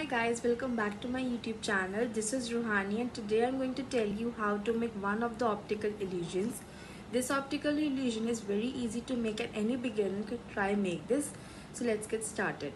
Hi guys, welcome back to my YouTube channel. This is Ruhani and today I'm going to tell you how to make one of the optical illusions. This optical illusion is very easy to make and any beginner could try make this. So let's get started.